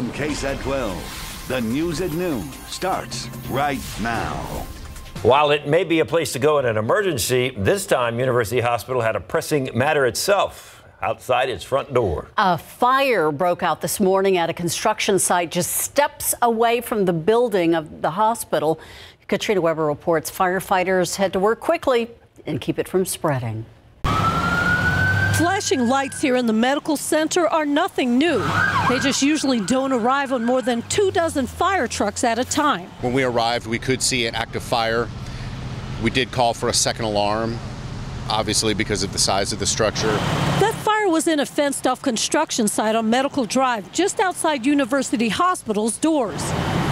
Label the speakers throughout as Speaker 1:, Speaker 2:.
Speaker 1: from at 12. The news at noon starts right now.
Speaker 2: While it may be a place to go in an emergency, this time University Hospital had a pressing matter itself outside its front door.
Speaker 3: A fire broke out this morning at a construction site just steps away from the building of the hospital. Katrina Weber reports firefighters had to work quickly and keep it from spreading.
Speaker 4: Flashing lights here in the medical center are nothing new. They just usually don't arrive on more than two dozen fire trucks at a time.
Speaker 5: When we arrived, we could see an active fire. We did call for a second alarm, obviously because of the size of the structure.
Speaker 4: That fire was in a fenced off construction site on Medical Drive, just outside University Hospital's doors.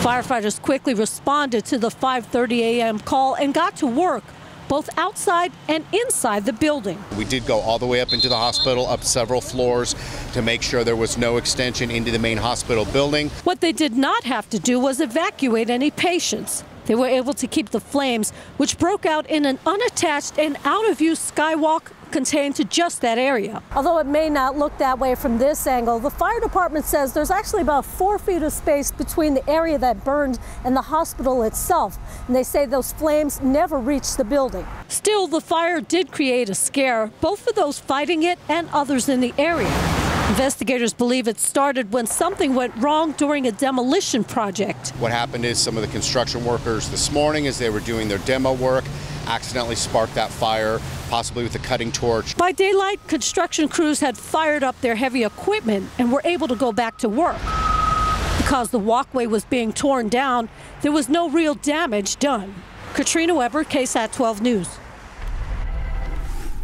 Speaker 4: Firefighters quickly responded to the 5:30 a.m. call and got to work both outside and inside the building.
Speaker 5: We did go all the way up into the hospital, up several floors to make sure there was no extension into the main hospital building.
Speaker 4: What they did not have to do was evacuate any patients. They were able to keep the flames, which broke out in an unattached and out of use skywalk contained to just that area. Although it may not look that way from this angle, the fire department says there's actually about four feet of space between the area that burned and the hospital itself. And they say those flames never reached the building. Still, the fire did create a scare, both for those fighting it and others in the area. Investigators believe it started when something went wrong during a demolition project.
Speaker 5: What happened is some of the construction workers this morning, as they were doing their demo work, accidentally sparked that fire, possibly with a cutting torch.
Speaker 4: By daylight, construction crews had fired up their heavy equipment and were able to go back to work. Because the walkway was being torn down, there was no real damage done. Katrina Weber, KSAT 12 News.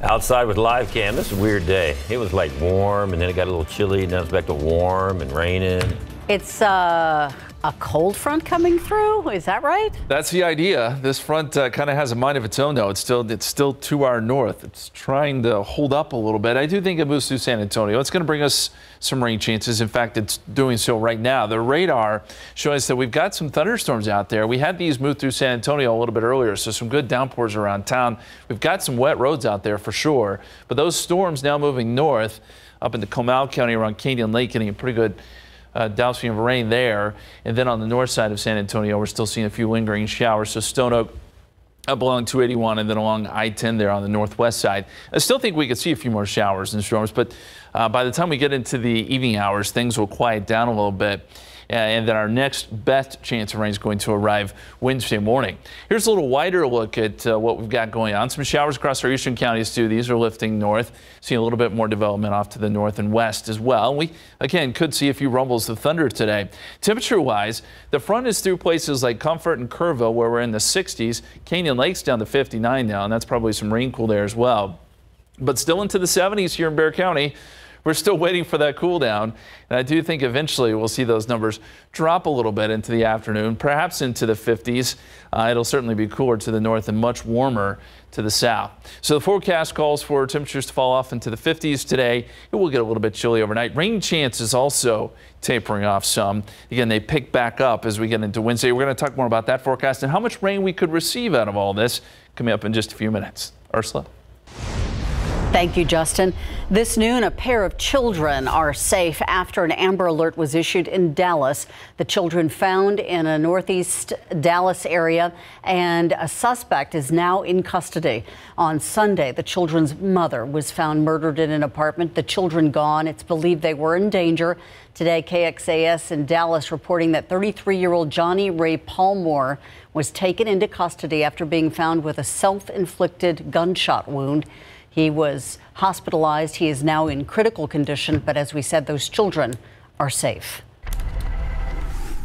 Speaker 2: Outside with live cam, this is a weird day. It was like warm and then it got a little chilly and then it's back to warm and raining.
Speaker 3: It's uh, a cold front coming through. Is that right?
Speaker 6: That's the idea. This front uh, kind of has a mind of its own, though. It's still it's still to our north. It's trying to hold up a little bit. I do think it moves through San Antonio. It's going to bring us some rain chances. In fact, it's doing so right now. The radar showing us that we've got some thunderstorms out there. We had these move through San Antonio a little bit earlier, so some good downpours around town. We've got some wet roads out there for sure, but those storms now moving north up into Comal County around Canyon Lake, getting a pretty good uh, dousing of rain there. And then on the north side of San Antonio, we're still seeing a few lingering showers. So Stone Oak up along 281 and then along I-10 there on the northwest side. I still think we could see a few more showers and storms, but uh, by the time we get into the evening hours, things will quiet down a little bit. Uh, and then our next best chance of rain is going to arrive Wednesday morning. Here's a little wider look at uh, what we've got going on. Some showers across our eastern counties too. These are lifting north. Seeing a little bit more development off to the north and west as well. We again could see a few rumbles of thunder today. Temperature wise, the front is through places like Comfort and Kerrville where we're in the 60s. Canyon Lake's down to 59 now, and that's probably some rain cool there as well. But still into the 70s here in Bexar County we're still waiting for that cool down. And I do think eventually we'll see those numbers drop a little bit into the afternoon, perhaps into the 50s. Uh, it'll certainly be cooler to the north and much warmer to the south. So the forecast calls for temperatures to fall off into the 50s today. It will get a little bit chilly overnight. Rain chances also tapering off some. Again, they pick back up as we get into Wednesday. We're going to talk more about that forecast and how much rain we could receive out of all this coming up in just a few minutes. Ursula.
Speaker 3: Thank you, Justin. This noon, a pair of children are safe after an Amber Alert was issued in Dallas. The children found in a northeast Dallas area, and a suspect is now in custody. On Sunday, the children's mother was found murdered in an apartment. The children gone. It's believed they were in danger. Today, KXAS in Dallas reporting that 33 year old Johnny Ray Palmore was taken into custody after being found with a self inflicted gunshot wound. He was hospitalized. He is now in critical condition, but as we said, those children are safe.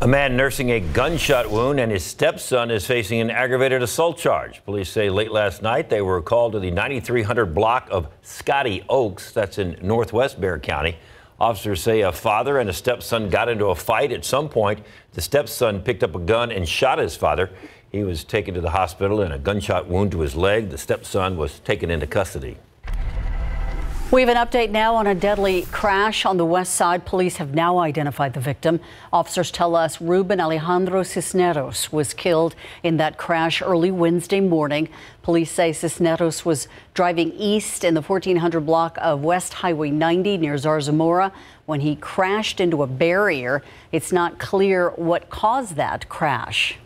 Speaker 2: A man nursing a gunshot wound and his stepson is facing an aggravated assault charge. Police say late last night they were called to the 9300 block of Scotty Oaks, that's in northwest Bexar County. Officers say a father and a stepson got into a fight at some point. The stepson picked up a gun and shot his father. He was taken to the hospital and a gunshot wound to his leg. The stepson was taken into custody.
Speaker 3: We have an update now on a deadly crash on the west side. Police have now identified the victim. Officers tell us Ruben Alejandro Cisneros was killed in that crash early Wednesday morning. Police say Cisneros was driving east in the 1400 block of West Highway 90 near Zarzamora when he crashed into a barrier. It's not clear what caused that crash.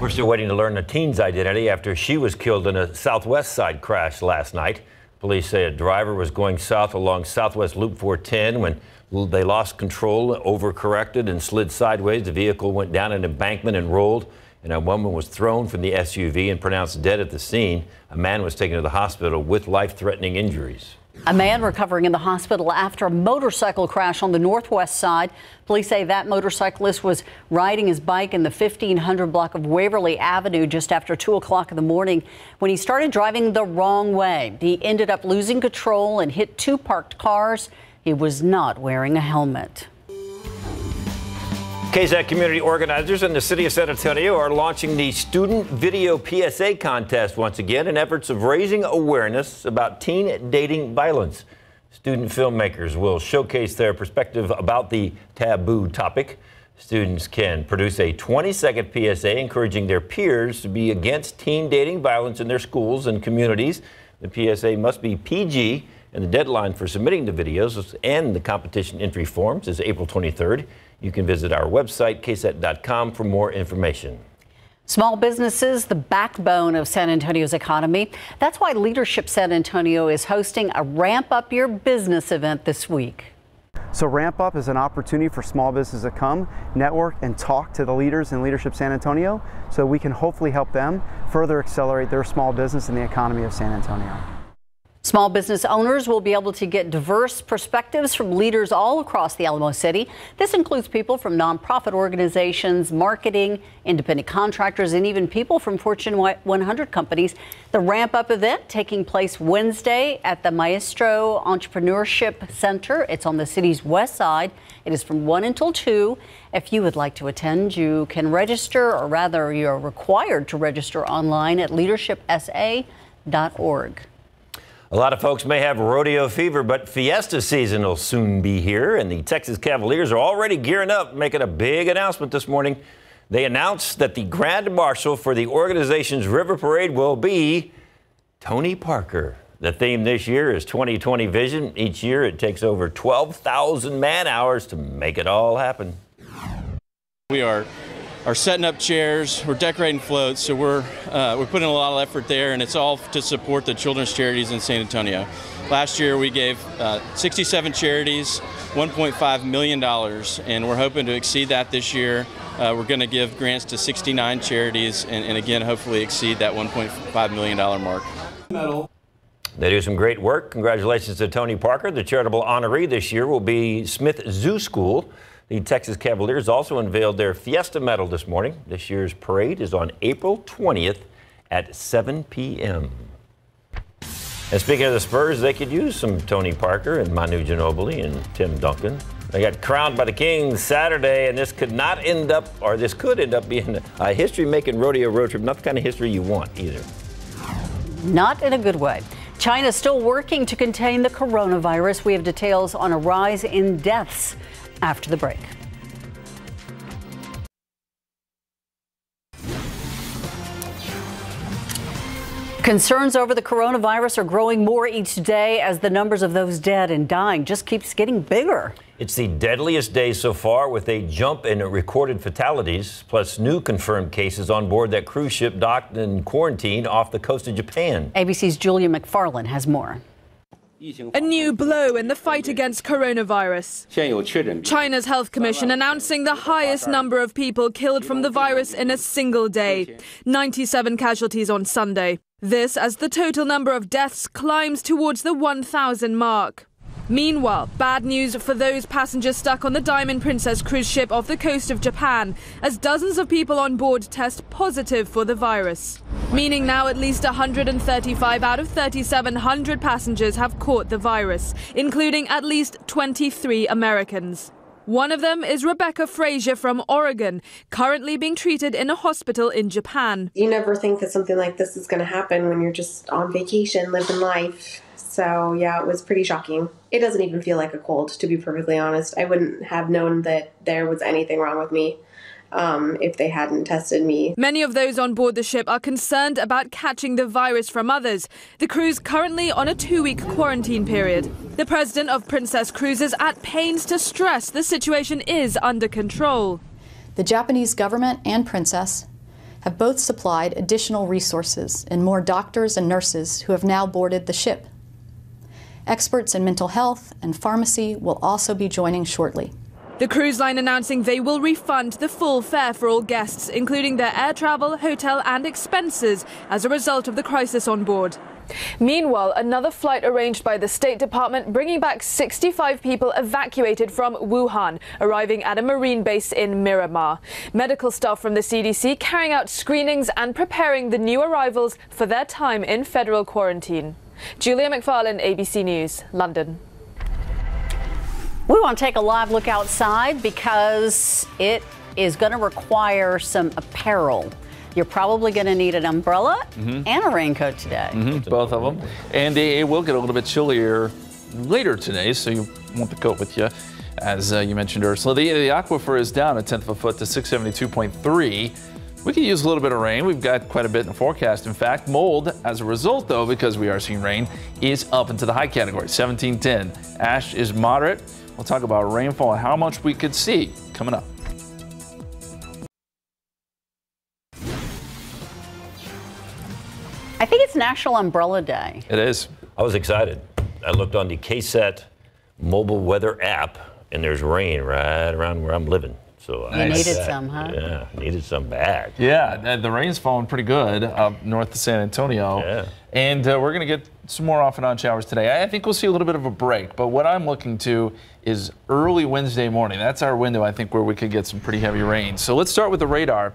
Speaker 2: We're still waiting to learn the teen's identity after she was killed in a southwest side crash last night. Police say a driver was going south along Southwest Loop 410 when they lost control, overcorrected, and slid sideways. The vehicle went down an embankment and rolled, and a woman was thrown from the SUV and pronounced dead at the scene. A man was taken to the hospital with life threatening injuries.
Speaker 3: A man recovering in the hospital after a motorcycle crash on the northwest side. Police say that motorcyclist was riding his bike in the 1500 block of Waverly Avenue just after 2 o'clock in the morning when he started driving the wrong way. He ended up losing control and hit two parked cars. He was not wearing a helmet.
Speaker 2: KSAT community organizers in the city of San Antonio are launching the Student Video PSA contest once again in efforts of raising awareness about teen dating violence. Student filmmakers will showcase their perspective about the taboo topic. Students can produce a 20 second PSA encouraging their peers to be against teen dating violence in their schools and communities. The PSA must be PG, and the deadline for submitting the videos and the competition entry forms is April 23rd. You can visit our website, ksat.com, for more information.
Speaker 3: Small businesses, the backbone of San Antonio's economy. That's why Leadership San Antonio is hosting a Ramp Up Your Business event this week.
Speaker 7: So Ramp Up is an opportunity for small businesses to come, network, and talk to the leaders in Leadership San Antonio so we can hopefully help them further accelerate their small business in the economy of San Antonio.
Speaker 3: Small business owners will be able to get diverse perspectives from leaders all across the Alamo City. This includes people from nonprofit organizations, marketing, independent contractors, and even people from Fortune 100 companies. The Ramp Up event taking place Wednesday at the Maestro Entrepreneurship Center. It's on the city's west side. It is from 1 until 2. If you would like to attend, you can register, or rather, you're required to register online at leadershipsa.org.
Speaker 2: A lot of folks may have rodeo fever, but fiesta season will soon be here, and the Texas Cavaliers are already gearing up, making a big announcement this morning. They announced that the Grand Marshal for the organization's River Parade will be Tony Parker. The theme this year is 2020 Vision. Each year it takes over 12,000 man hours to make it all happen.
Speaker 8: We are are setting up chairs, we're decorating floats, so we're uh, we're putting a lot of effort there, and it's all to support the children's charities in San Antonio. Last year we gave uh, 67 charities, 1.5 million dollars, and we're hoping to exceed that this year. Uh, we're going to give grants to 69 charities, and, and again, hopefully exceed that 1.5 million dollar mark.
Speaker 2: They do some great work. Congratulations to Tony Parker. The charitable honoree this year will be Smith Zoo School. The Texas Cavaliers also unveiled their Fiesta Medal this morning. This year's parade is on April 20th at 7 p.m. And speaking of the Spurs, they could use some Tony Parker and Manu Ginobili and Tim Duncan. They got crowned by the Kings Saturday, and this could not end up, or this could end up being a history-making rodeo road trip. Not the kind of history you want either.
Speaker 3: Not in a good way. China is still working to contain the coronavirus. We have details on a rise in deaths after the break. Concerns over the coronavirus are growing more each day as the numbers of those dead and dying just keeps getting bigger.
Speaker 2: It's the deadliest day so far with a jump in recorded fatalities, plus new confirmed cases on board that cruise ship docked in quarantine off the coast of Japan.
Speaker 3: ABC's Julia McFarlane has more.
Speaker 9: A new blow in the fight against coronavirus. China's health commission announcing the highest number of people killed from the virus in a single day 97 casualties on Sunday. This as the total number of deaths climbs towards the 1,000 mark. Meanwhile, bad news for those passengers stuck on the Diamond Princess cruise ship off the coast of Japan, as dozens of people on board test positive for the virus. Meaning now at least 135 out of 3,700 passengers have caught the virus, including at least 23 Americans. One of them is Rebecca Frazier from Oregon, currently being treated in a hospital in Japan.
Speaker 10: You never think that something like this is going to happen when you're just on vacation, living life So, yeah, it was pretty shocking. It doesn't even feel like a cold, to be perfectly honest. I wouldn't have known that there was anything wrong with me. Um, if they hadn't tested me.
Speaker 9: Many of those on board the ship are concerned about catching the virus from others. The crew's currently on a two week quarantine period. The president of Princess Cruises at pains to stress the situation is under control.
Speaker 11: The Japanese government and Princess have both supplied additional resources and more doctors and nurses who have now boarded the ship. Experts in mental health and pharmacy will also be joining shortly.
Speaker 9: The cruise line announcing they will refund the full fare for all guests, including their air travel, hotel, and expenses as a result of the crisis on board. Meanwhile, another flight arranged by the State Department bringing back 65 people evacuated from Wuhan, arriving at a marine base in Miramar. Medical staff from the CDC carrying out screenings and preparing the new arrivals for their time in federal quarantine. Julia McFarlane, ABC News, London.
Speaker 3: We want to take a live look outside because it is going to require some apparel. You're probably going to need an umbrella mm-hmm. and a raincoat today.
Speaker 6: Mm-hmm, both of them. And it will get a little bit chillier later today, so you want the coat with you. As uh, you mentioned, Ursula, the, the aquifer is down a tenth of a foot to 672.3. We could use a little bit of rain. We've got quite a bit in the forecast. In fact, mold, as a result, though, because we are seeing rain, is up into the high category, 1710. Ash is moderate. We'll talk about rainfall and how much we could see coming up.
Speaker 3: I think it's National Umbrella Day.
Speaker 6: It is.
Speaker 2: I was excited. I looked on the KSAT mobile weather app, and there's rain right around where I'm living. So
Speaker 3: you I needed some, huh?
Speaker 2: Yeah, needed some bad.
Speaker 6: Yeah, the rain's falling pretty good up north of San Antonio.
Speaker 2: Yeah.
Speaker 6: And uh, we're going to get some more off and on showers today. I think we'll see a little bit of a break, but what I'm looking to is early Wednesday morning. That's our window, I think, where we could get some pretty heavy rain. So let's start with the radar.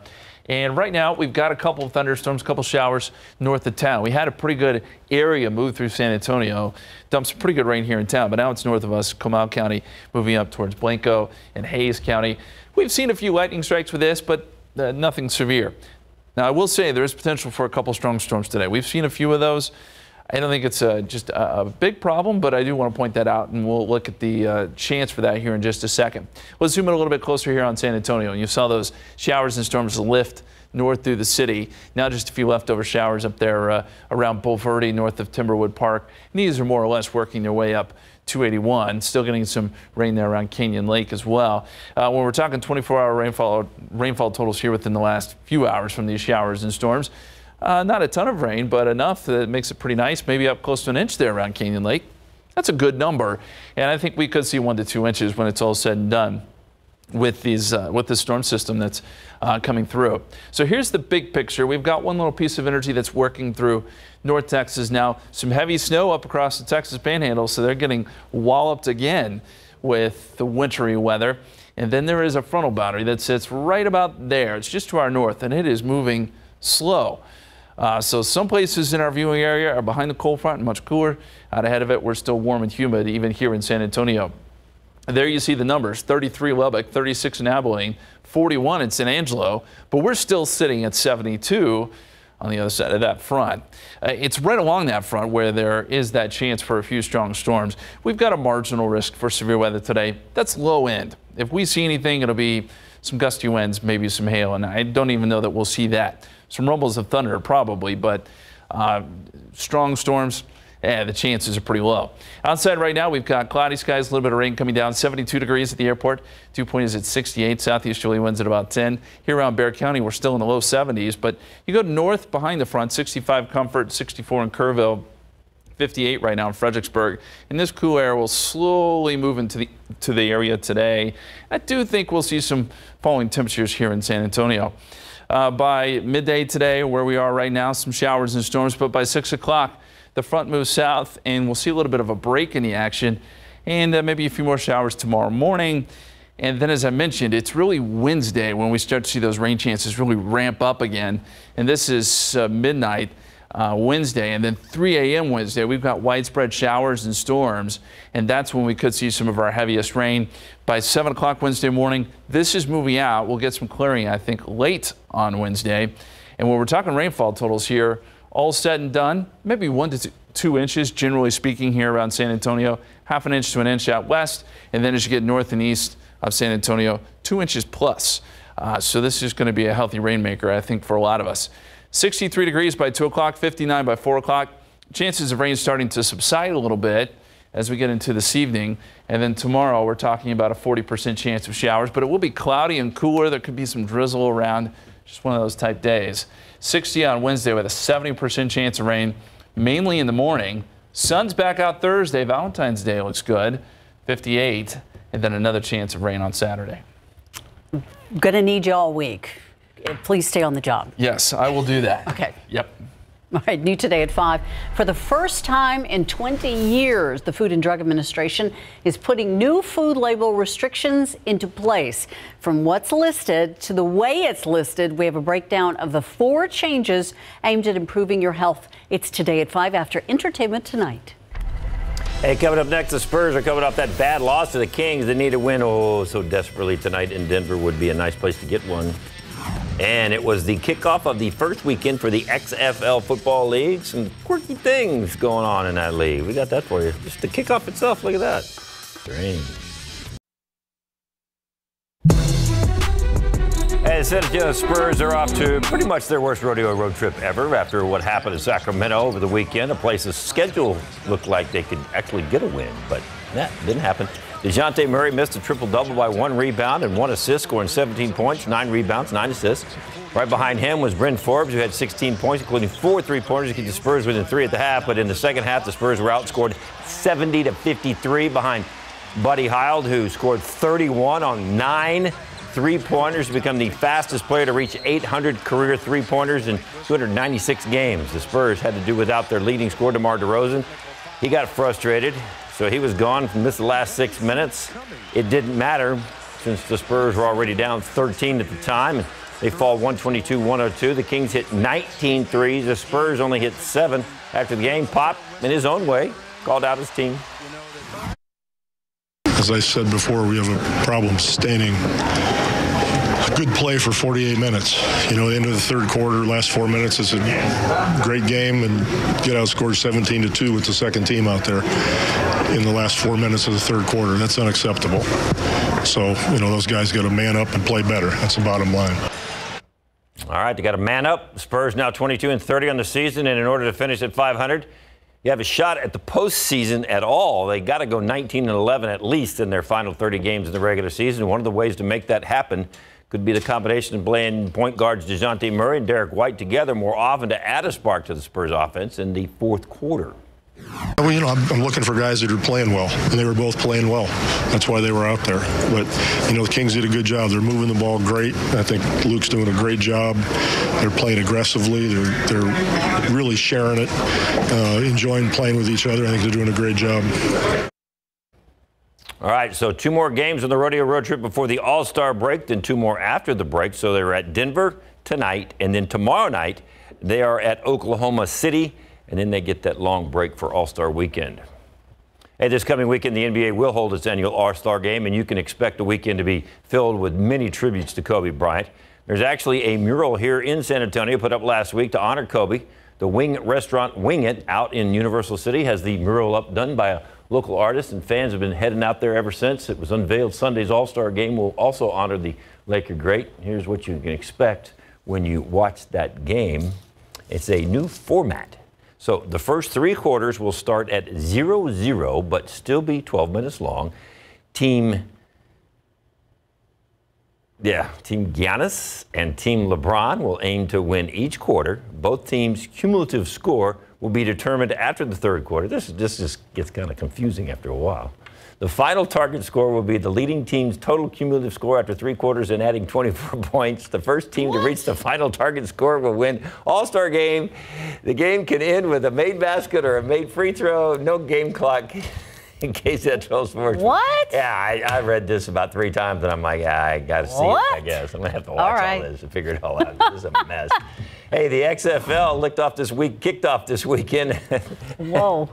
Speaker 6: And right now, we've got a couple of thunderstorms, a couple showers north of town. We had a pretty good area move through San Antonio, dumped some pretty good rain here in town, but now it's north of us, Comal County, moving up towards Blanco and Hays County. We've seen a few lightning strikes with this, but uh, nothing severe. Now, I will say there is potential for a couple strong storms today. We've seen a few of those. I don't think it's uh, just a, a, big problem, but I do want to point that out, and we'll look at the uh, chance for that here in just a second. Let's zoom in a little bit closer here on San Antonio. And you saw those showers and storms lift north through the city. Now just a few leftover showers up there uh, around Bulverde, north of Timberwood Park. And these are more or less working their way up 281. Still getting some rain there around Canyon Lake as well. Uh, when we're talking 24-hour rainfall, rainfall totals here within the last few hours from these showers and storms, uh, not a ton of rain, but enough that makes it pretty nice. Maybe up close to an inch there around Canyon Lake. That's a good number, and I think we could see one to two inches when it's all said and done with these uh, with the storm system that's uh, coming through. So here's the big picture. We've got one little piece of energy that's working through North Texas now. Some heavy snow up across the Texas Panhandle, so they're getting walloped again with the wintry weather. And then there is a frontal boundary that sits right about there. It's just to our north, and it is moving slow. Uh, so some places in our viewing area are behind the cold front, much cooler. Out ahead of it, we're still warm and humid, even here in San Antonio. There you see the numbers 33 Lubbock, 36 in Abilene, 41 in San Angelo, but we're still sitting at 72 on the other side of that front. Uh, it's right along that front where there is that chance for a few strong storms. We've got a marginal risk for severe weather today. That's low end. If we see anything, it'll be some gusty winds, maybe some hail, and I don't even know that we'll see that. Some rumbles of thunder probably, but uh, strong storms, yeah, the chances are pretty low. Outside right now, we've got cloudy skies, a little bit of rain coming down, 72 degrees at the airport. Dew point is at 68, southeasterly winds at about 10. Here around Bexar County, we're still in the low 70s, but you go north behind the front, 65 Comfort, 64 in Kerrville. 58 right now in Fredericksburg. And this cool air will slowly move into the to the area today. I do think we'll see some falling temperatures here in San Antonio. Uh, by midday today, where we are right now, some showers and storms, but by 6 o'clock, the front moves south, and we'll see a little bit of a break in the action, and uh, maybe a few more showers tomorrow morning. And then, as I mentioned, it's really Wednesday when we start to see those rain chances really ramp up again. And this is uh, midnight uh, Wednesday, and then 3 a.m. Wednesday, we've got widespread showers and storms, and that's when we could see some of our heaviest rain. By 7 o'clock Wednesday morning, this is moving out. We'll get some clearing, I think, late on Wednesday. And when we're talking rainfall totals here, all said and done, maybe one to two, inches, generally speaking, here around San Antonio, half an inch to an inch out west. And then as you get north and east of San Antonio, two inches plus. Uh, so this is going to be a healthy rainmaker, I think, for a lot of us. 63 degrees by 2 o'clock, 59 by 4 o'clock. Chances of rain starting to subside a little bit as we get into this evening. And then tomorrow, we're talking about a 40% chance of showers, but it will be cloudy and cooler. There could be some drizzle around, just one of those type days. 60 on Wednesday with a 70% chance of rain, mainly in the morning. Sun's back out Thursday. Valentine's Day looks good, 58, and then another chance of rain on Saturday.
Speaker 3: Going to need you all week. Please stay on the job.
Speaker 6: Yes, I will do that.
Speaker 3: Okay.
Speaker 6: Yep.
Speaker 3: All right, new today at 5. For the first time in 20 years, the Food and Drug Administration is putting new food label restrictions into place. From what's listed to the way it's listed, we have a breakdown of the four changes aimed at improving your health. It's today at 5 after Entertainment Tonight.
Speaker 2: Hey, coming up next, the Spurs are coming off that bad loss to the Kings. They need a win oh so desperately tonight in Denver would be a nice place to get one. And it was the kickoff of the first weekend for the XFL Football League. Some quirky things going on in that league. We got that for you. Just the kickoff itself, look at that. Strange. And San Antonio Spurs are off to pretty much their worst rodeo road trip ever after what happened in Sacramento over the weekend. A place's schedule looked like they could actually get a win, but that didn't happen. DeJounte Murray missed a triple double by one rebound and one assist, scoring 17 points, nine rebounds, nine assists. Right behind him was Bryn Forbes, who had 16 points, including four three pointers to keep the Spurs within three at the half. But in the second half, the Spurs were outscored 70 to 53 behind Buddy Hield, who scored 31 on nine three pointers to become the fastest player to reach 800 career three pointers in 296 games. The Spurs had to do without their leading scorer, DeMar DeRozan. He got frustrated. So he was gone from this last six minutes. It didn't matter since the Spurs were already down 13 at the time. They fall 122 102. The Kings hit 19 threes. The Spurs only hit seven after the game. Pop, in his own way, called out his team.
Speaker 12: As I said before, we have a problem staining good play for 48 minutes. You know, the end of the third quarter, last four minutes, it's a great game, and get outscored 17 to two with the second team out there in the last four minutes of the third quarter. That's unacceptable. So, you know, those guys got to man up and play better. That's the bottom line.
Speaker 2: All right, they got to man up. Spurs now 22 and 30 on the season, and in order to finish at 500, you have a shot at the postseason at all. They got to go 19 and 11 at least in their final 30 games in the regular season. One of the ways to make that happen could be the combination of playing point guards DeJounte Murray and Derrick White together more often to add a spark to the Spurs offense in the fourth quarter.
Speaker 12: Well, you know, I'm, I'm, looking for guys that are playing well, and they were both playing well. That's why they were out there. But, you know, the Kings did a good job. They're moving the ball great. I think Luke's doing a great job. They're playing aggressively. They're, they're really sharing it, uh, enjoying playing with each other. I think they're doing a great job.
Speaker 2: All right, so two more games on the rodeo road trip before the All Star break, then two more after the break. So they're at Denver tonight, and then tomorrow night they are at Oklahoma City, and then they get that long break for All Star weekend. Hey, this coming weekend, the NBA will hold its annual All Star game, and you can expect the weekend to be filled with many tributes to Kobe Bryant. There's actually a mural here in San Antonio put up last week to honor Kobe. The Wing restaurant Wing It out in Universal City has the mural up done by a local artist, and fans have been heading out there ever since. It was unveiled Sunday's All Star game will also honor the Laker great. Here's what you can expect when you watch that game it's a new format. So the first three quarters will start at 0 0, but still be 12 minutes long. Team yeah, Team Giannis and Team LeBron will aim to win each quarter. Both teams' cumulative score will be determined after the third quarter. This, this just gets kind of confusing after a while. The final target score will be the leading team's total cumulative score after three quarters and adding 24 points. The first team what? to reach the final target score will win All-Star game. The game can end with a made basket or a made free throw. No game clock. in case that 12 sports.
Speaker 3: What?
Speaker 2: Yeah, I, I, read this about three times and I'm like, yeah, I got to see what? it, I guess. I'm going to have to watch all, right. all this and figure it all out. This is a mess. hey, the XFL licked off this week, kicked off this weekend.
Speaker 3: Whoa.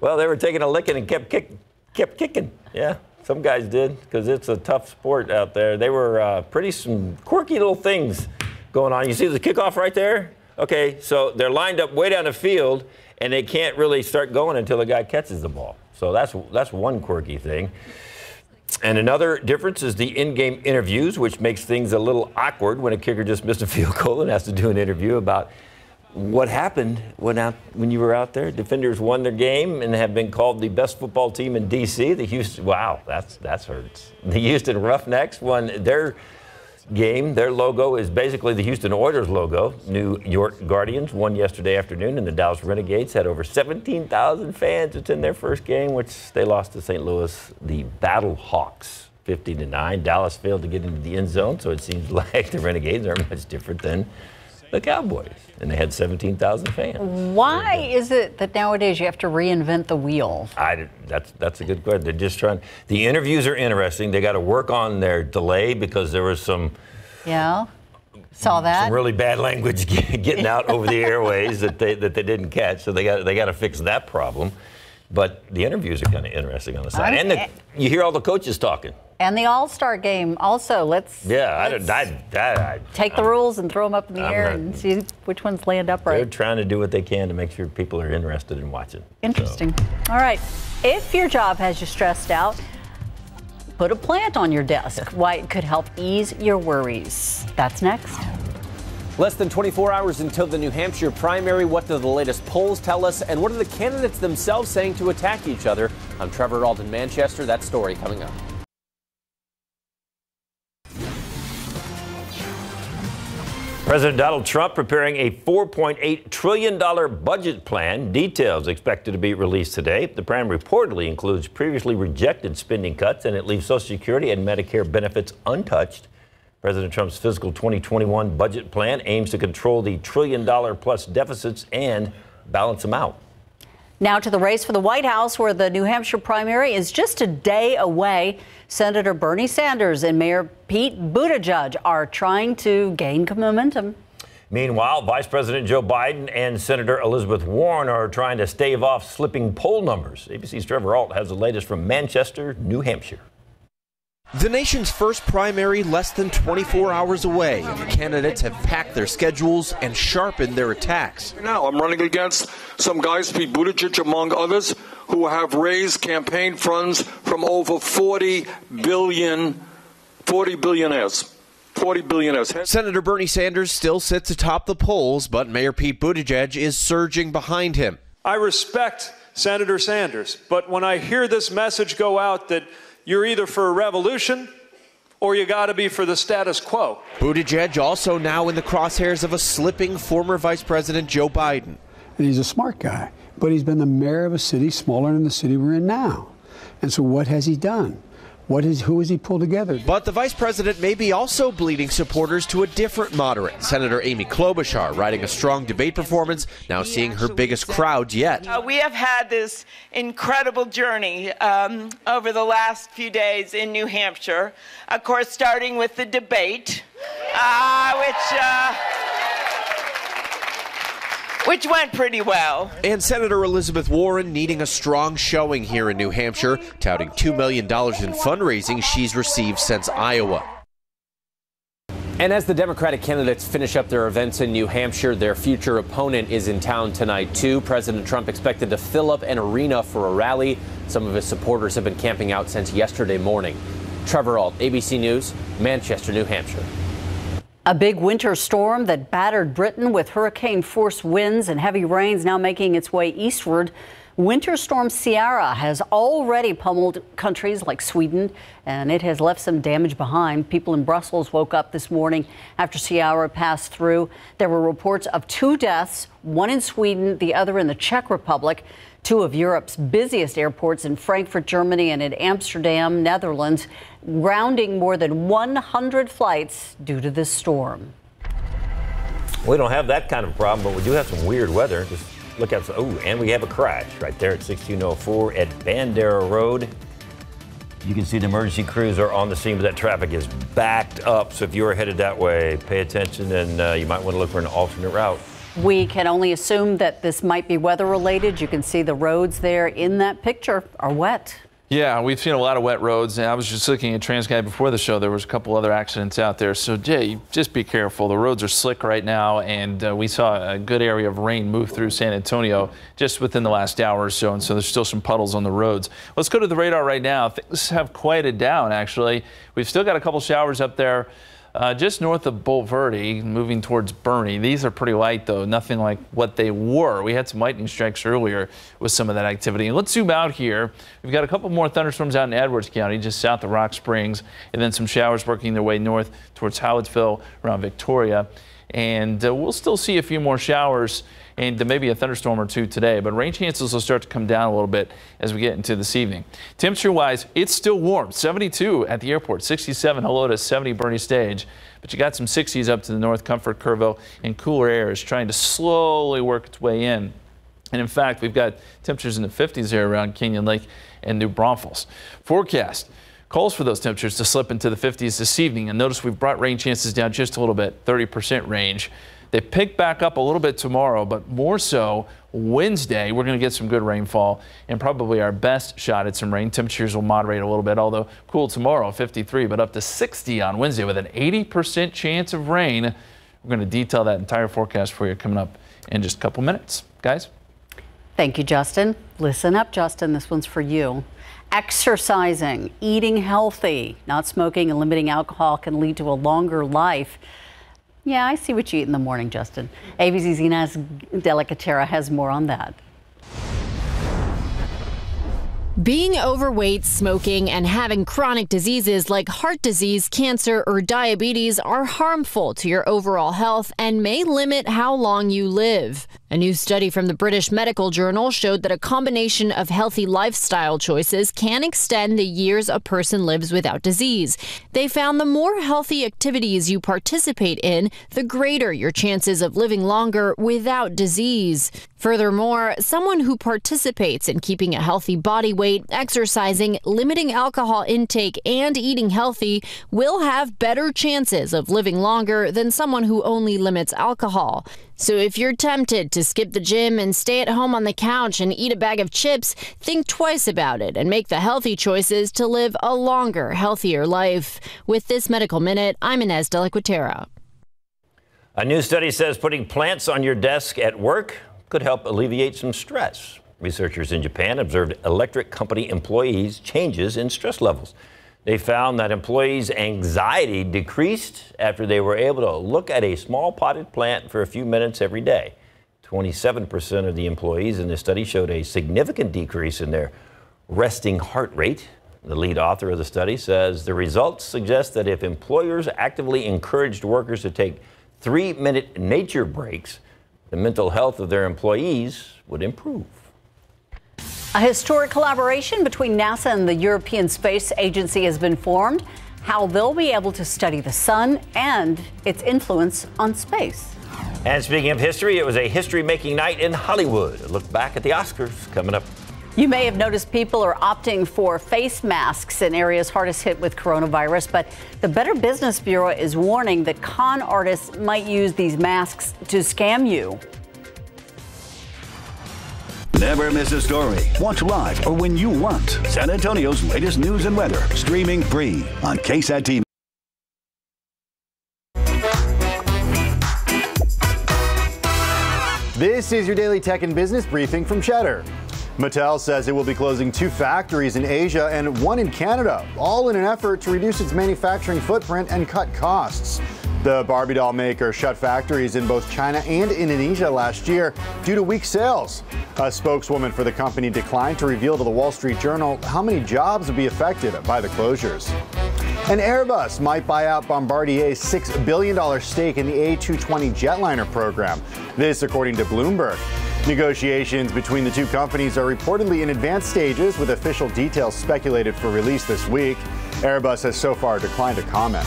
Speaker 2: Well, they were taking a licking and kept, kick, kept kicking. Yeah, some guys did because it's a tough sport out there. They were uh, pretty some quirky little things going on. You see the kickoff right there? Okay, so they're lined up way down the field, and they can't really start going until the guy catches the ball. So that's that's one quirky thing. And another difference is the in-game interviews, which makes things a little awkward when a kicker just missed a field goal and has to do an interview about what happened when out when you were out there. Defenders won their game and have been called the best football team in D.C. The Houston, wow, that's that's hurts. The Houston Roughnecks won their game. Their logo is basically the Houston Oilers logo. New York Guardians won yesterday afternoon, and the Dallas Renegades had over 17,000 fans. In their first game, which they lost to St. Louis, the Battle Hawks, 50 to 9. Dallas failed to get into the end zone, so it seems like the Renegades aren't much different than the Cowboys, and they had 17,000 fans.
Speaker 3: Why is it that nowadays you have to reinvent the wheel?
Speaker 2: I, that's that's a good question. They're just trying. The interviews are interesting. They got to work on their delay because there was some.
Speaker 3: Yeah. Saw that.
Speaker 2: Some really bad language getting out over the airways that they that they didn't catch. So they got they got to fix that problem. But the interviews are kind of interesting on the side, and the, you hear all the coaches talking.
Speaker 3: And the All Star game also. Let's
Speaker 2: yeah,
Speaker 3: let's
Speaker 2: I, I, I,
Speaker 3: take the rules and throw them up in the
Speaker 2: I'm
Speaker 3: air
Speaker 2: not-
Speaker 3: and see which ones land
Speaker 2: up
Speaker 3: right.
Speaker 2: They're trying to do what they can to make sure people are interested in watching.
Speaker 3: Interesting. All right. If your job has you stressed out, put a plant on your desk. Why it could help ease your worries. That's next.
Speaker 13: Less than 24 hours until the New Hampshire primary. What do the latest polls tell us? And what are the candidates themselves saying to attack each other? I'm Trevor Alden, Manchester. That story coming up.
Speaker 2: President Donald Trump preparing a $4.8 trillion budget plan. Details expected to be released today. The plan reportedly includes previously rejected spending cuts and it leaves Social Security and Medicare benefits untouched. President Trump's fiscal 2021 budget plan aims to control the trillion dollar plus deficits and balance them out.
Speaker 3: Now to the race for the White House, where the New Hampshire primary is just a day away. Senator Bernie Sanders and Mayor Pete Buttigieg are trying to gain momentum.
Speaker 2: Meanwhile, Vice President Joe Biden and Senator Elizabeth Warren are trying to stave off slipping poll numbers. ABC's Trevor Ault has the latest from Manchester, New Hampshire.
Speaker 14: The nation's first primary less than 24 hours away, and candidates have packed their schedules and sharpened their attacks.
Speaker 15: Now I'm running against some guys, Pete Buttigieg among others, who have raised campaign funds from over 40 billion, 40 billionaires. 40 billionaires.
Speaker 14: Senator Bernie Sanders still sits atop the polls, but Mayor Pete Buttigieg is surging behind him.
Speaker 16: I respect Senator Sanders, but when I hear this message go out that you're either for a revolution or you got to be for the status quo.
Speaker 14: Buttigieg also now in the crosshairs of a slipping former Vice President Joe Biden.
Speaker 17: And he's a smart guy, but he's been the mayor of a city smaller than the city we're in now. And so what has he done? What is who has he pulled together?
Speaker 14: But the vice president may be also bleeding supporters to a different moderate. Senator Amy Klobuchar riding a strong debate performance, now seeing her biggest crowd yet.
Speaker 18: Uh, we have had this incredible journey um, over the last few days in New Hampshire. Of course, starting with the debate, uh, which. Uh, which went pretty well.
Speaker 14: And Senator Elizabeth Warren needing a strong showing here in New Hampshire, touting $2 million in fundraising she's received since Iowa.
Speaker 13: And as the Democratic candidates finish up their events in New Hampshire, their future opponent is in town tonight, too. President Trump expected to fill up an arena for a rally. Some of his supporters have been camping out since yesterday morning. Trevor Ault, ABC News, Manchester, New Hampshire.
Speaker 3: A big winter storm that battered Britain with hurricane force winds and heavy rains now making its way eastward. Winter Storm Ciara has already pummeled countries like Sweden, and it has left some damage behind. People in Brussels woke up this morning after Ciara passed through. There were reports of two deaths, one in Sweden, the other in the Czech Republic. Two of Europe's busiest airports in Frankfurt, Germany, and in Amsterdam, Netherlands, grounding more than 100 flights due to this storm.
Speaker 2: We don't have that kind of problem, but we do have some weird weather. Just look out. Oh, and we have a crash right there at 1604 at Bandera Road. You can see the emergency crews are on the scene, but that traffic is backed up. So if you are headed that way, pay attention and uh, you might want to look for an alternate route.
Speaker 3: We can only assume that this might be weather related. You can see the roads there in that picture are wet.
Speaker 6: Yeah, we've seen a lot of wet roads, and I was just looking at TransGuide before the show. There was a couple other accidents out there, so Jay, just be careful. The roads are slick right now, and uh, we saw a good area of rain move through San Antonio just within the last hour or so, and so there's still some puddles on the roads. Let's go to the radar right now. Things have quieted down, actually. We've still got a couple showers up there. Uh, just north of Bulverde, moving towards Boerne. These are pretty light, though, nothing like what they were. We had some lightning strikes earlier with some of that activity. And let's zoom out here. We've got a couple more thunderstorms out in Edwards County, just south of Rock Springs, and then some showers working their way north towards Hallettsville around Victoria. And uh, we'll still see a few more showers and maybe a thunderstorm or two today. But rain chances will start to come down a little bit as we get into this evening. Temperature wise, it's still warm 72 at the airport, 67 hello to 70 Boerne Stage. But you got some 60s up to the north, Comfort, Kerrville, and cooler air is trying to slowly work its way in. And in fact, we've got temperatures in the 50s here around Canyon Lake and New Braunfels. Forecast calls for those temperatures to slip into the 50s this evening. And notice we've brought rain chances down just a little bit, 30% range. They pick back up a little bit tomorrow, but more so Wednesday, we're going to get some good rainfall and probably our best shot at some rain. Temperatures will moderate a little bit, although cool tomorrow, 53, but up to 60 on Wednesday with an 80% chance of rain. We're going to detail that entire forecast for you coming up in just a couple minutes. Guys?
Speaker 3: Thank you, Justin. Listen up, Justin. This one's for you. Exercising, eating healthy, not smoking, and limiting alcohol can lead to a longer life. Yeah, I see what you eat in the morning, Justin. ABC's Ines de la Cuetara has more on that.
Speaker 19: Being overweight, smoking, and having chronic diseases like heart disease, cancer, or diabetes are harmful to your overall health and may limit how long you live. A new study from the British Medical Journal showed that a combination of healthy lifestyle choices can extend the years a person lives without disease. They found the more healthy activities you participate in, the greater your chances of living longer without disease. Furthermore, someone who participates in keeping a healthy body weight, exercising, limiting alcohol intake, and eating healthy will have better chances of living longer than someone who only limits alcohol. So if you're tempted to skip the gym and stay at home on the couch and eat a bag of chips, think twice about it and make the healthy choices to live a longer, healthier life. With this Medical Minute, I'm Ines de la Cuetara.
Speaker 2: A new study says putting plants on your desk at work could help alleviate some stress. Researchers in Japan observed electric company employees' changes in stress levels. They found that employees' anxiety decreased after they were able to look at a small potted plant for a few minutes every day. 27% of the employees in the study showed a significant decrease in their resting heart rate. The lead author of the study says the results suggest that if employers actively encouraged workers to take three minute nature breaks, the mental health of their employees would improve.
Speaker 3: A historic collaboration between NASA and the European Space Agency has been formed. How they'll be able to study the sun and its influence on space.
Speaker 2: And speaking of history, it was a history making night in Hollywood. A look back at the Oscars coming up.
Speaker 3: You may have noticed people are opting for face masks in areas hardest hit with coronavirus, but the Better Business Bureau is warning that con artists might use these masks to scam you.
Speaker 1: Never miss a story. Watch live or when you want. San Antonio's latest news and weather, streaming free on KSAT TV.
Speaker 20: This is your daily tech and business briefing from Cheddar. Mattel says it will be closing two factories in Asia and one in Canada, all in an effort to reduce its manufacturing footprint and cut costs. The Barbie doll maker shut factories in both China and Indonesia last year due to weak sales. A spokeswoman for the company declined to reveal to the Wall Street Journal how many jobs would be affected by the closures. And Airbus might buy out Bombardier's $6 billion stake in the A220 jetliner program. This, according to Bloomberg. Negotiations between the two companies are reportedly in advanced stages, with official details speculated for release this week. Airbus has so far declined to comment.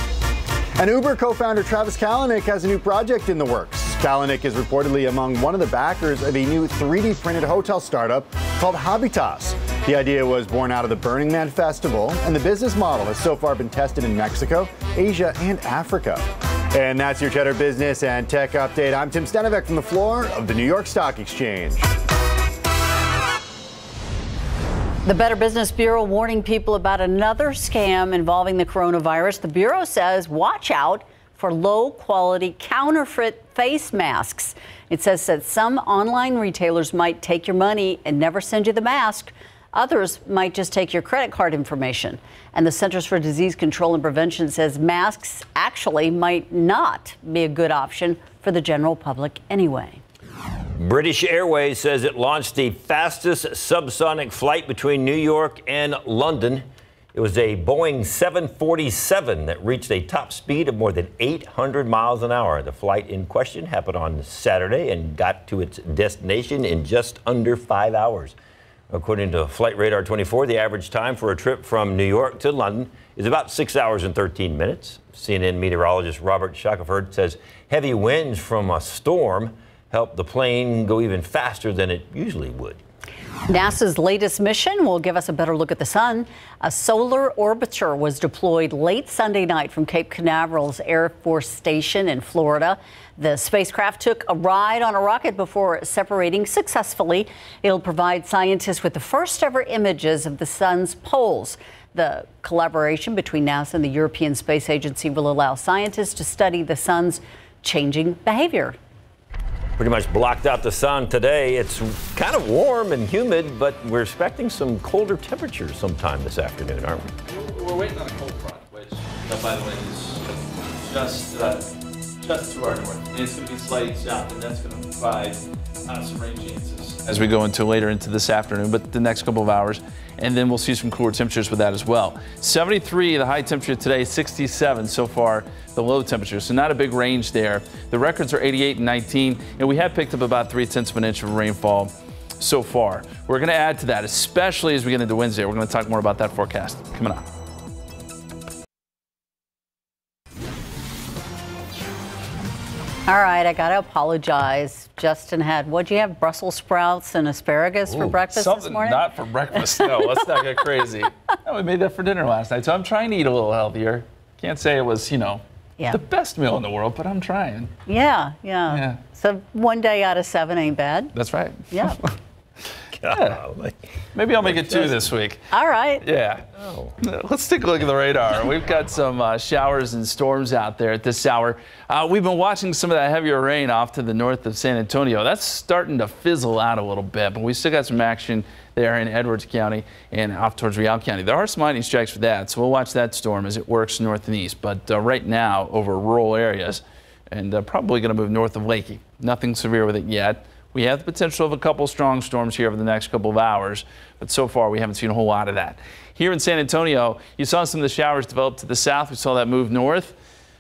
Speaker 20: And Uber co founder Travis Kalanick has a new project in the works. Kalanick is reportedly among one of the backers of a new 3D printed hotel startup called Habitas. The idea was born out of the Burning Man Festival, and the business model has so far been tested in Mexico, Asia, and Africa. And that's your Cheddar Business and Tech Update. I'm Tim Stenovec from the floor of the New York Stock Exchange.
Speaker 3: The Better Business Bureau warning people about another scam involving the coronavirus. The Bureau says watch out for low quality counterfeit face masks. It says that some online retailers might take your money and never send you the mask. Others might just take your credit card information. And the Centers for Disease Control and Prevention says masks actually might not be a good option for the general public anyway.
Speaker 2: British Airways says it launched the fastest subsonic flight between New York and London. It was a Boeing 747 that reached a top speed of more than 800 miles an hour. The flight in question happened on Saturday and got to its destination in just under five hours. According to Flight Radar 24, the average time for a trip from New York to London is about six hours and 13 minutes. CNN meteorologist Robert Shackelford says heavy winds from a storm help the plane go even faster than it usually would.
Speaker 3: NASA's latest mission will give us a better look at the sun. A solar orbiter was deployed late Sunday night from Cape Canaveral's Air Force Station in Florida. The spacecraft took a ride on a rocket before separating successfully. It'll provide scientists with the first ever images of the sun's poles. The collaboration between NASA and the European Space Agency will allow scientists to study the sun's changing behavior
Speaker 2: pretty much blocked out the sun today. It's kind of warm and humid, but we're expecting some colder temperatures sometime this afternoon, aren't
Speaker 6: we? We're waiting on a cold front, which, by the way, is just uh, just to our north. And it's going to be slightly south, and that's going to provide as we go into later into this afternoon, but the next couple of hours and then we'll see some cooler temperatures with that as well. 73 the high temperature today, 67 so far the low temperature, so not a big range there. The records are 88 and 19, and we have picked up about three tenths of an inch of rainfall so far. We're going to add to that, especially as we get into Wednesday. We're going to talk more about that forecast coming up.
Speaker 3: All right, I got to apologize. Justin had, what'd you have, Brussels sprouts and asparagus Ooh, for breakfast
Speaker 6: this
Speaker 3: morning?
Speaker 6: Not for breakfast, no. let's not get crazy. No, we made that for dinner last night, so I'm trying to eat a little healthier. Can't say it was, you know, yeah. the best meal in the world, but I'm trying.
Speaker 3: Yeah, yeah, yeah. So one day out of seven ain't bad.
Speaker 6: That's right.
Speaker 3: Yeah.
Speaker 6: Yeah. Maybe I'll make it two this week.
Speaker 3: All right.
Speaker 6: Yeah. Oh. Let's take a look at the radar. We've got some uh, showers and storms out there at this hour. Uh, we've been watching some of that heavier rain off to the north of San Antonio. That's starting to fizzle out a little bit, but we still got some action there in Edwards County and off towards Real County. There are some lightning strikes for that, so we'll watch that storm as it works north and east. But uh, right now, over rural areas, and uh, probably going to move north of Leakey. Nothing severe with it yet. We have the potential of a couple strong storms here over the next couple of hours, but so far we haven't seen a whole lot of that. Here in San Antonio, you saw some of the showers develop to the south. We saw that move north,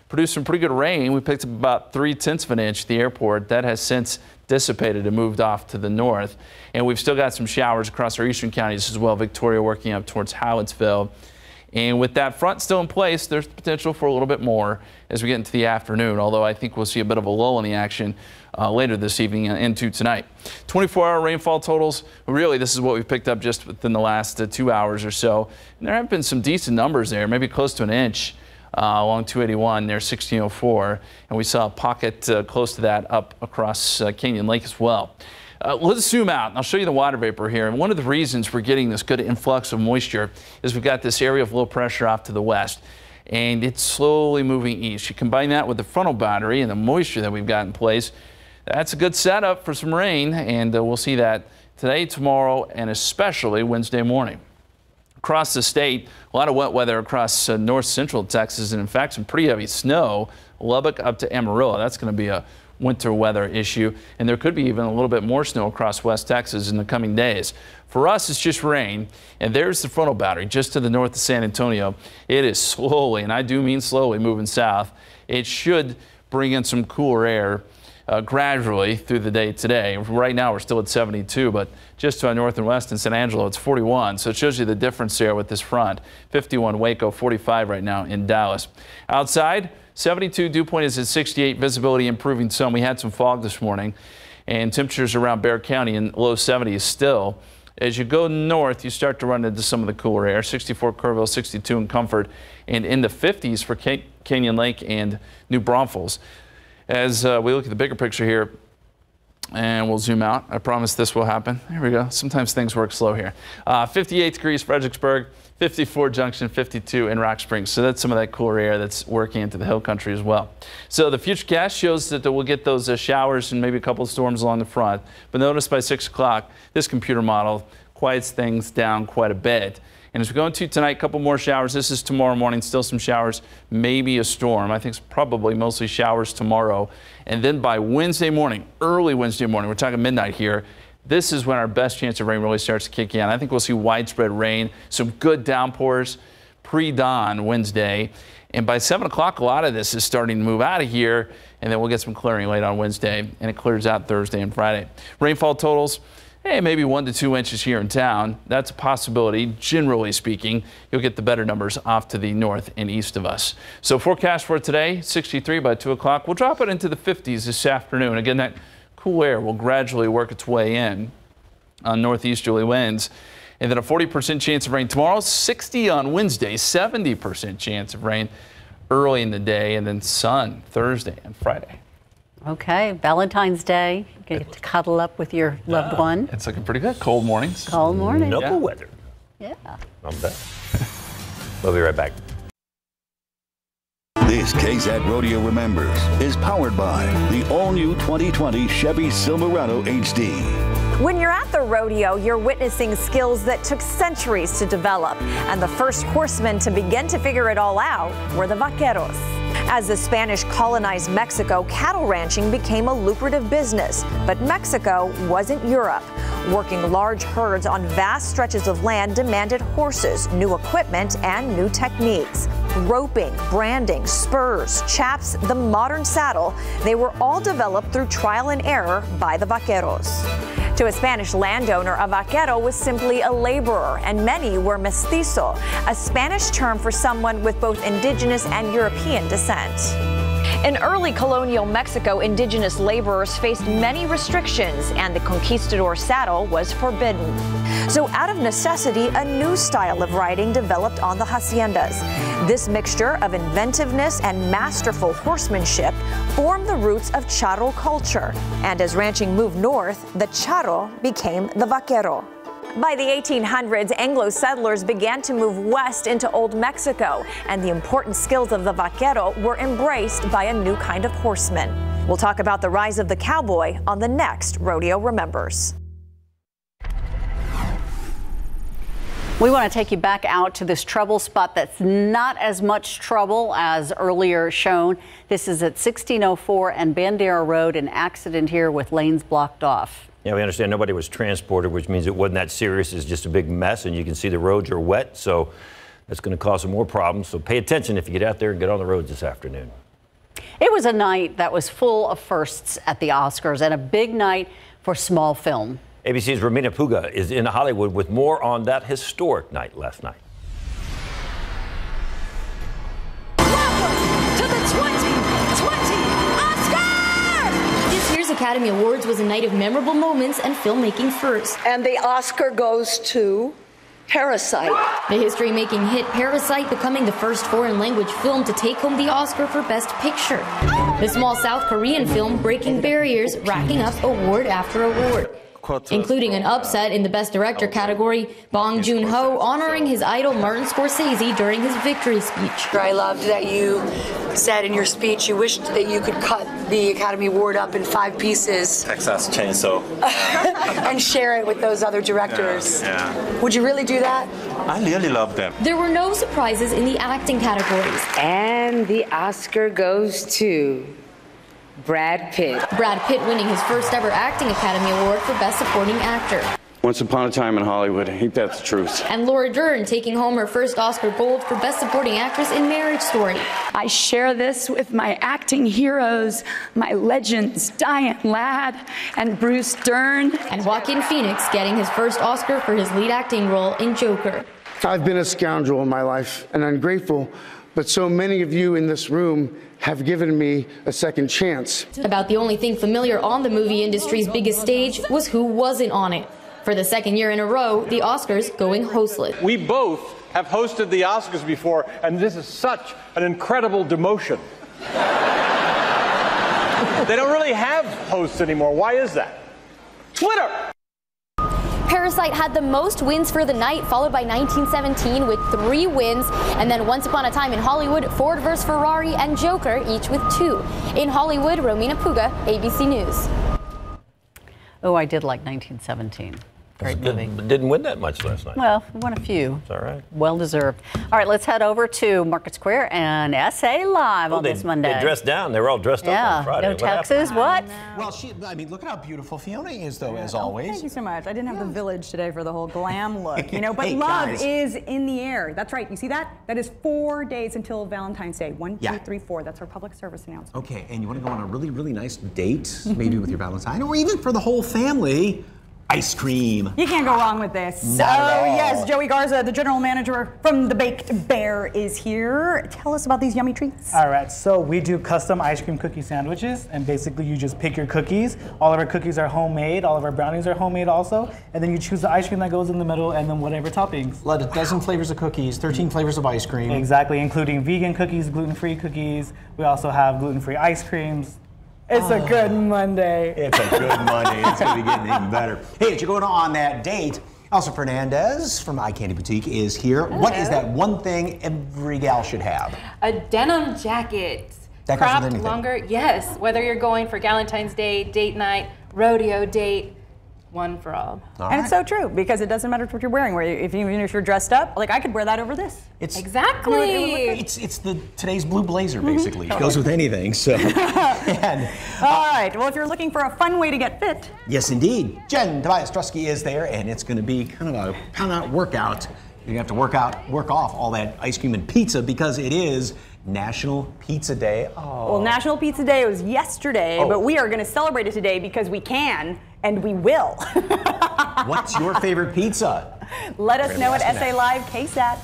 Speaker 6: produced some pretty good rain. We picked up about three tenths of an inch at the airport. That has since dissipated and moved off to the north. And we've still got some showers across our eastern counties as well. Victoria working up towards Hallettsville. And with that front still in place, there's potential for a little bit more as we get into the afternoon, although I think we'll see a bit of a lull in the action uh, later this evening into tonight. 24-hour rainfall totals, really this is what we've picked up just within the last uh, two hours or so. And there have been some decent numbers there, maybe close to an inch. Uh, along 281 near 1604 and we saw a pocket uh, close to that up across uh, Canyon Lake as well. Uh, let's zoom out and I'll show you the water vapor here. And one of the reasons we're getting this good influx of moisture is we've got this area of low pressure off to the west and it's slowly moving east. You combine that with the frontal boundary and the moisture that we've got in place, that's a good setup for some rain, and uh, we'll see that today, tomorrow, and especially Wednesday morning. Across the state, a lot of wet weather across uh, north central Texas, and in fact, some pretty heavy snow. Lubbock up to Amarillo. That's going to be a winter weather issue, and there could be even a little bit more snow across West Texas in the coming days. For us, it's just rain, and there's the frontal boundary just to the north of San Antonio. It is slowly, and I do mean slowly, moving south. It should bring in some cooler air uh, gradually through the day today. Right now, we're still at 72, but just to our north and west in San Angelo, it's 41. So it shows you the difference there with this front. 51 Waco, 45 right now in Dallas. Outside, 72 dew point is at 68, visibility improving some. We had some fog this morning, and temperatures around Bexar County in low 70s still. As you go north, you start to run into some of the cooler air. 64 Kerrville, 62 in Comfort, and in the 50s for Canyon Lake and New Braunfels. As uh, we look at the bigger picture here, And we'll zoom out. I promise this will happen. There we go. Sometimes things work slow here. Uh, 58 degrees Fredericksburg, 54 Junction, 52 in Rock Springs. So that's some of that cooler air that's working into the hill country as well. So the futurecast shows that we'll get those uh, showers and maybe a couple of storms along the front. But notice by 6 o'clock, this computer model quiets things down quite a bit. And as we go into tonight, a couple more showers. This is tomorrow morning, still some showers, maybe a storm. I think it's probably mostly showers tomorrow. And then by Wednesday morning, early Wednesday morning, we're talking midnight here, this is when our best chance of rain really starts to kick in. I think we'll see widespread rain, some good downpours pre-dawn Wednesday. And by 7 o'clock, a lot of this is starting to move out of here, and then we'll get some clearing late on Wednesday, and it clears out Thursday and Friday. Rainfall totals, hey, maybe one to two inches here in town. That's a possibility. Generally speaking, you'll get the better numbers off to the north and east of us. So forecast for today, 63 by 2 o'clock. We'll drop it into the 50s this afternoon. Again, that cool air will gradually work its way in on northeasterly winds. And then a 40% chance of rain tomorrow, 60 on Wednesday, 70% chance of rain early in the day, and then sun Thursday and Friday.
Speaker 3: Okay, Valentine's Day. You get to cuddle up with your loved ah, one.
Speaker 6: It's looking pretty good. Cold mornings.
Speaker 3: Cold morning.
Speaker 2: Knuckle
Speaker 6: Yeah.
Speaker 2: weather.
Speaker 3: Yeah.
Speaker 2: I'm bet. we'll be right back.
Speaker 1: This KSAT Rodeo Remembers is powered by the all-new 2020 Chevy Silverado HD.
Speaker 21: When you're at the rodeo, you're witnessing skills that took centuries to develop. And the first horsemen to begin to figure it all out were the vaqueros. As the Spanish colonized Mexico, cattle ranching became a lucrative business. But Mexico wasn't Europe. Working large herds on vast stretches of land demanded horses, new equipment, and new techniques. Roping, branding, spurs, chaps, the modern saddle, they were all developed through trial and error by the vaqueros. To a Spanish landowner, a vaquero was simply a laborer, and many were mestizo, a Spanish term for someone with both indigenous and European descent. In early colonial Mexico, indigenous laborers faced many restrictions, and the conquistador saddle was forbidden. So, out of necessity, a new style of riding developed on the haciendas. This mixture of inventiveness and masterful horsemanship formed the roots of charro culture. And as ranching moved north, the charro became the vaquero. By the 1800s, Anglo settlers began to move west into Old Mexico, and the important skills of the vaquero were embraced by a new kind of horseman. We'll talk about the rise of the cowboy on the next Rodeo Remembers.
Speaker 3: We want to take you back out to this trouble spot that's not as much trouble as earlier shown. This is at 1604 and Bandera Road, an accident here with lanes blocked off.
Speaker 2: Yeah, we understand nobody was transported, which means it wasn't that serious. It's just a big mess, and you can see the roads are wet, so that's going to cause some more problems. So pay attention if you get out there and get on the roads this afternoon.
Speaker 3: It was a night that was full of firsts at the Oscars and a big night for small film.
Speaker 2: ABC's Romina Puga is in Hollywood with more on that historic night last night.
Speaker 22: Academy Awards was a night of memorable moments and filmmaking first.
Speaker 23: And the Oscar goes to Parasite.
Speaker 22: The history making hit Parasite becoming the first foreign language film to take home the Oscar for Best Picture. The small South Korean film breaking barriers, racking up award after award. Including an upset in the Best Director category, Bong Joon Ho honoring his idol Martin Scorsese during his victory speech.
Speaker 23: I loved that you said in your speech you wished that you could cut the Academy Award up in five pieces
Speaker 24: Texas Chainsaw.
Speaker 23: and share it with those other directors.
Speaker 24: Yeah.
Speaker 23: Would you really do that?
Speaker 24: I really love them.
Speaker 22: There were no surprises in the acting categories.
Speaker 25: And the Oscar goes to Brad Pitt.
Speaker 22: Brad Pitt winning his first ever Acting Academy Award for Best Supporting Actor.
Speaker 24: Once upon a time in Hollywood, ain't that the truth?
Speaker 22: And Laura Dern taking home her first Oscar Gold for Best Supporting Actress in Marriage Story.
Speaker 25: I share this with my acting heroes, my legends, Diane Ladd and Bruce Dern.
Speaker 22: And Joaquin Phoenix getting his first Oscar for his lead acting role in Joker.
Speaker 26: I've been a scoundrel in my life and ungrateful, but so many of you in this room have given me a second chance.
Speaker 22: About the only thing familiar on the movie industry's biggest stage was who wasn't on it. For the second year in a row, the Oscars going hostless.
Speaker 27: We both have hosted the Oscars before, and this is such an incredible demotion. they don't really have hosts anymore. Why is that? Twitter.
Speaker 22: Parasite had the most wins for the night, followed by 1917 with three wins, and then Once Upon a Time in Hollywood, Ford vs. Ferrari, and Joker, each with two. In Hollywood, Romina Puga, ABC News.
Speaker 3: Oh, I did like 1917. Great movie.
Speaker 2: Didn't win that much last night.
Speaker 3: Well, won a few.
Speaker 2: It's all right.
Speaker 3: Well deserved. All right, let's head over to Market Square and SA Live
Speaker 2: Oh,
Speaker 3: on
Speaker 2: they,
Speaker 3: this Monday.
Speaker 2: they dressed down. They were all dressed up on Friday.
Speaker 3: no
Speaker 2: What happened?
Speaker 3: Texas. What?
Speaker 28: Well, she, I mean, look at how beautiful Fiona is, though, as
Speaker 29: Oh,
Speaker 28: always.
Speaker 29: Thank you so much. I didn't have the village today for the whole glam look, you know, but
Speaker 28: Hey,
Speaker 29: love
Speaker 28: guys.
Speaker 29: is in the air. That's right. You see that? That is four days until Valentine's Day. One, two,
Speaker 28: Yeah.
Speaker 29: three. That's our public service announcement.
Speaker 28: Okay, and you want to go on a really, really nice date, maybe with your Valentine, or even for the whole family, ice cream.
Speaker 29: You can't go wrong with this.
Speaker 28: Not
Speaker 29: oh, yes, Joey Garza, the general manager from the Baked Bear, is here. Tell us about these yummy treats.
Speaker 30: All right, so we do custom ice cream cookie sandwiches, and basically you just pick your cookies. All of our cookies are homemade, all of our brownies are homemade also, and then you choose the ice cream that goes in the middle and then whatever toppings.
Speaker 28: Let a dozen flavors of cookies, 13 flavors of ice cream.
Speaker 30: Exactly, including vegan cookies, gluten-free cookies. We also have gluten-free ice creams. It's a good oh. Monday.
Speaker 28: It's a good Monday. It's going to be getting even better. Hey, as you're going on that date, Elsa Fernandez from Eye Candy Boutique is here. What is that one thing every gal should have?
Speaker 31: A denim jacket.
Speaker 28: That
Speaker 31: cropped longer. Yes, whether you're going for Valentine's Day, date night, rodeo date, one for all.
Speaker 29: and it's so true because it doesn't matter what you're wearing. Where if even if you're dressed up, like I could wear that over this.
Speaker 28: It's
Speaker 31: exactly.
Speaker 28: It's it's the today's blue blazer mm-hmm. basically. It goes with anything. So, and,
Speaker 29: All right. Well, if you're looking for a fun way to get fit,
Speaker 28: yes, indeed, Jen Tobias Trusky is there, and it's going to be kind of a pound out workout. You're gonna have to work out, work off all that ice cream and pizza because it is National Pizza Day. Oh.
Speaker 29: well, National Pizza Day was yesterday,
Speaker 28: Oh.
Speaker 29: but we are going to celebrate it today because we can and we will.
Speaker 28: What's your favorite pizza?
Speaker 29: Let us know at SA Live KSAT.